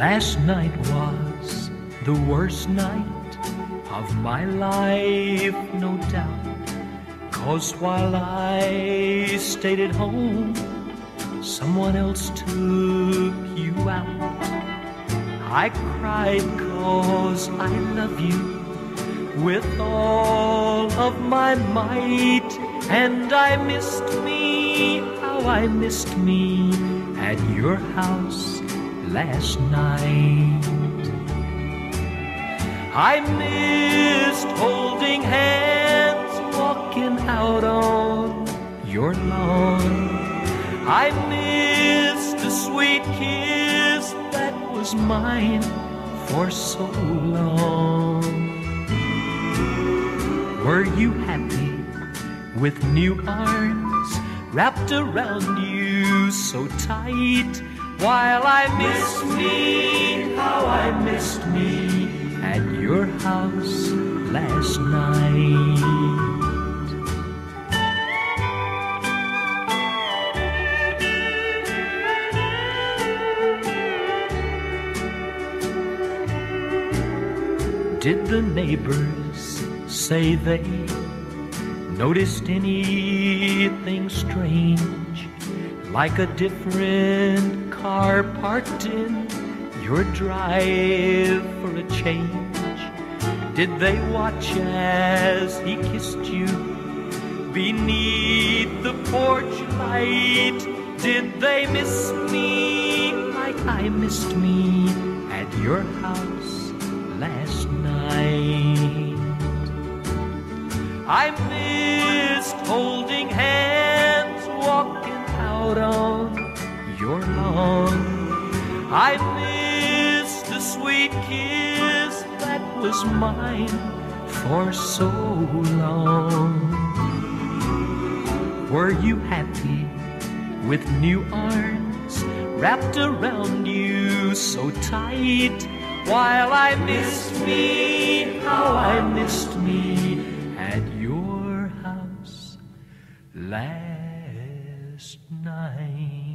Last night was the worst night of my life, no doubt. Cause while I stayed at home, someone else took you out. I cried cause I love you with all of my might, and I missed me, how I missed me at your house last night. I missed holding hands, walking out on your lawn. I missed the sweet kiss that was mine for so long. Were you happy with new arms wrapped around you so tight? While I missed me, how I missed me at your house last night. Did the neighbors say they noticed anything strange? Like a different car parked in your drive for a change? Did they watch as he kissed you beneath the porch light? Did they miss me like I missed me at your house last night? I missed holding sweet kiss that was mine for so long. Were you happy with new arms wrapped around you so tight? While I missed me, how I missed me at your house last night.